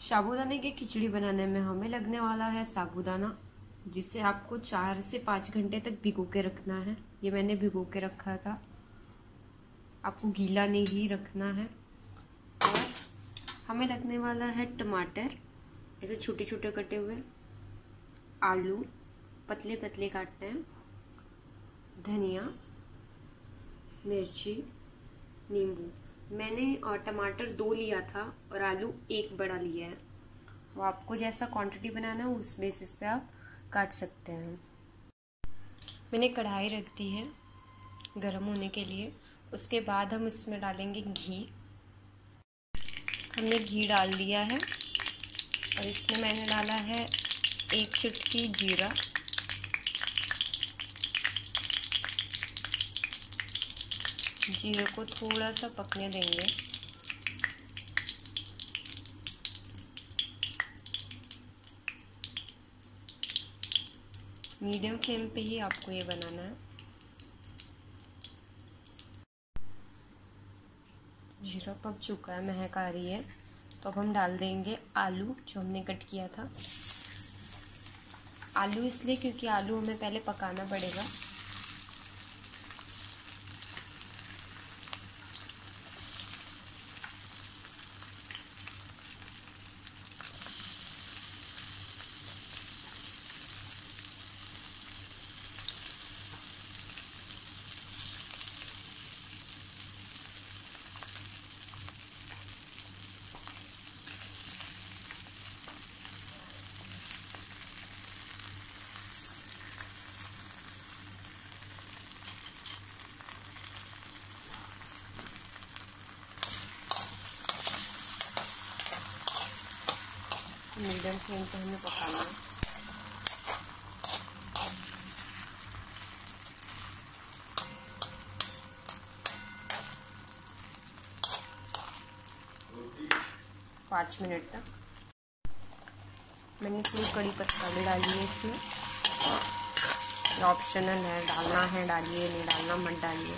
साबूदाने की खिचड़ी बनाने में हमें लगने वाला है साबूदाना, जिसे आपको चार से पाँच घंटे तक भिगो के रखना है। ये मैंने भिगो के रखा था। आपको गीला नहीं ही रखना है। और हमें लगने वाला है टमाटर, ऐसे छोटे छोटे कटे हुए। आलू पतले पतले काटने हैं। धनिया, मिर्ची, नींबू। मैंने और टमाटर दो लिया था और आलू एक बड़ा लिया है। तो आपको जैसा क्वांटिटी बनाना है, उस बेसिस पे आप काट सकते हैं। मैंने कढ़ाई रख दी है गर्म होने के लिए। उसके बाद हम इसमें डालेंगे घी। हमने घी डाल दिया है और इसमें मैंने डाला है एक चुटकी जीरा। जीरे को थोड़ा सा पकने देंगे। मीडियम फ्लेम पे ही आपको ये बनाना है। जीरा पक चुका है, महक आ रही है। तो अब हम डाल देंगे आलू, जो हमने कट किया था। आलू इसलिए क्योंकि आलू हमें पहले पकाना पड़ेगा। मीडियम फ्लेम पे हमें पकाना है। पाँच मिनट तक। मैंने थोड़ी कड़ी पत्ता भी डाली है इसमें। ऑप्शनल है, डालना है, डालिए, नहीं डालना, मत डालिए।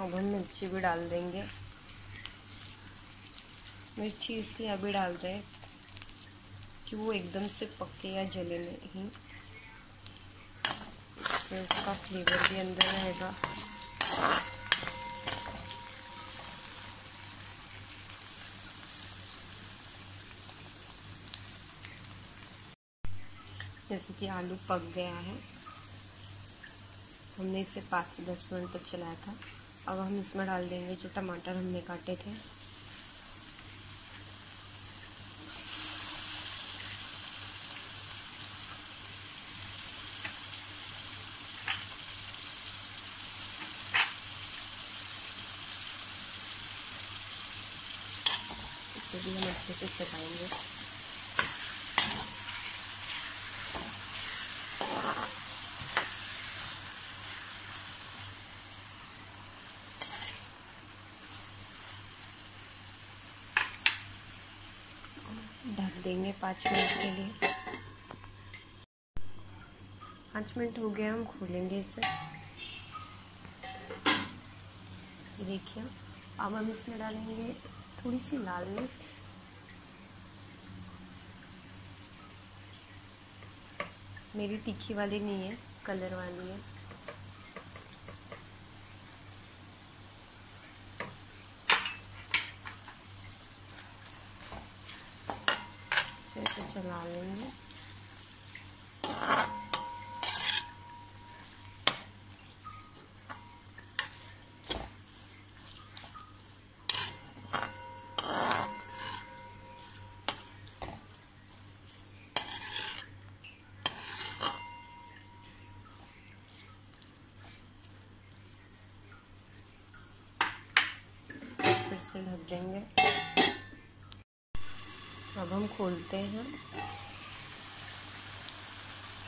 अब हम मिर्ची भी डाल देंगे। मिर्ची इसलिए अभी डाल रहे हैं कि वो एकदम से पके या जले नहीं। इससे उसका फ्लेवर भी अंदर रहेगा। जैसे कि आलू पक गया है। हमने इसे पाँच से दस मिनट तक चलाया था। अब हम इसमें डाल देंगे जो टमाटर हमने काटे थे। इसे भी हम अच्छे से चलाएँगे ढक देंगे पाँच मिनट के लिए। पाँच मिनट हो गया हम खोलेंगे इसे। देखिए, अब हम इसमें डालेंगे थोड़ी सी लाल मिर्च। मेरी तीखी वाली नहीं है, कलर वाली है अच्छे से चला लेंगे फिर से ढक देंगे। अब हम खोलते हैं।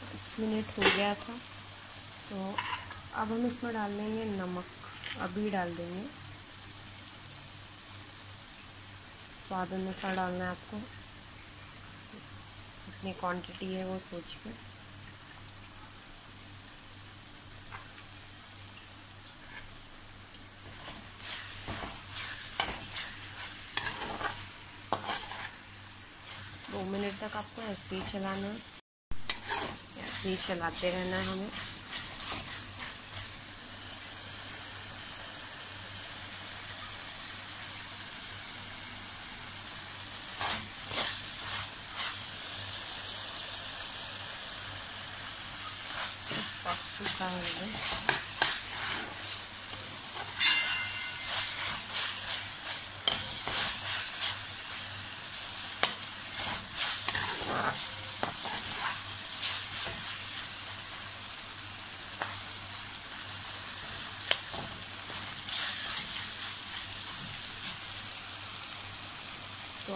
पाँच मिनट हो गया था तो अब हम इसमें डाल देंगे नमक। अभी डाल देंगे। स्वाद अनुसार डालना है आपको। जितनी क्वांटिटी है वो सोच के मिनट तक आपको ऐसे ही चलाना ऐसे ही चलाते रहना है हमें। है। तो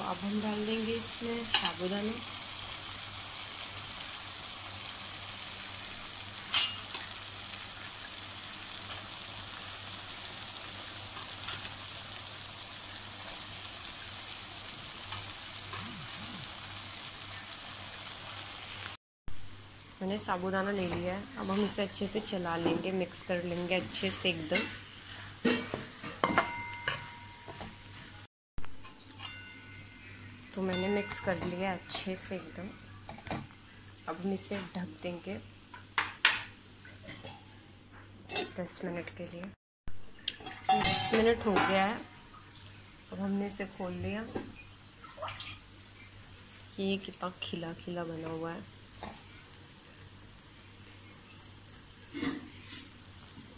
अब हम डाल देंगे इसमें साबुदाना। मैंने साबुदाना ले लिया है। अब हम इसे अच्छे से चला लेंगे, मिक्स कर लेंगे अच्छे से एकदम। मिक्स कर लिया अच्छे से एकदम। अब हम इसे ढक देंगे दस मिनट के लिए। दस मिनट हो गया है। अब हमने इसे खोल लिया। ये कितना खिला खिला बना हुआ है।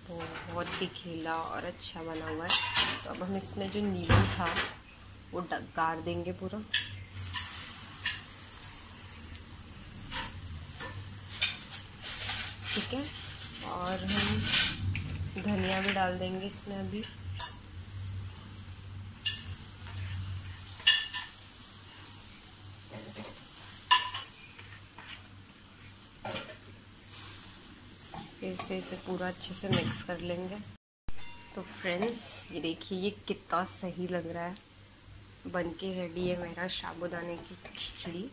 बहुत ही खिला और अच्छा बना हुआ है। तो अब हम इसमें जो नींबू था, वो गाड़ देंगे पूरा। ठीक है। और हम धनिया भी डाल देंगे इसमें अभी। फिर से इसे पूरा अच्छे से मिक्स कर लेंगे। तो फ्रेंड्स ये देखिए, ये कितना सही लग रहा है। बन के रेडी है मेरा साबुदाने की खिचड़ी।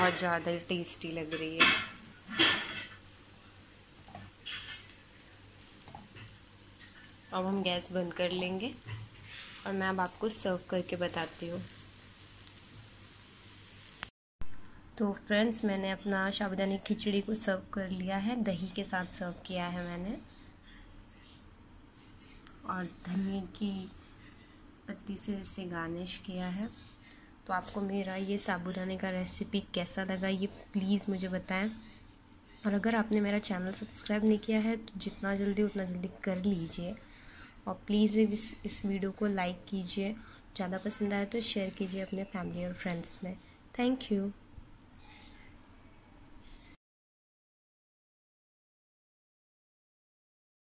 बहुत ज़्यादा ही टेस्टी लग रही है। अब हम गैस बंद कर लेंगे और मैं अब आपको सर्व करके बताती हूँ। तो फ्रेंड्स मैंने अपना साबुदानी खिचड़ी को सर्व कर लिया है। दही के साथ सर्व किया है मैंने। और धनिए की पत्ती से इसे गार्निश किया है। तो आपको मेरा ये साबुदाने का रेसिपी कैसा लगा, ये प्लीज़ मुझे बताएँ। और अगर आपने मेरा चैनल सब्सक्राइब नहीं किया है तो जितना जल्दी उतना जल्दी कर लीजिए। और प्लीज़ इस इस वीडियो को लाइक कीजिए। ज़्यादा पसंद आए तो शेयर कीजिए अपने फैमिली और फ्रेंड्स में। Thank you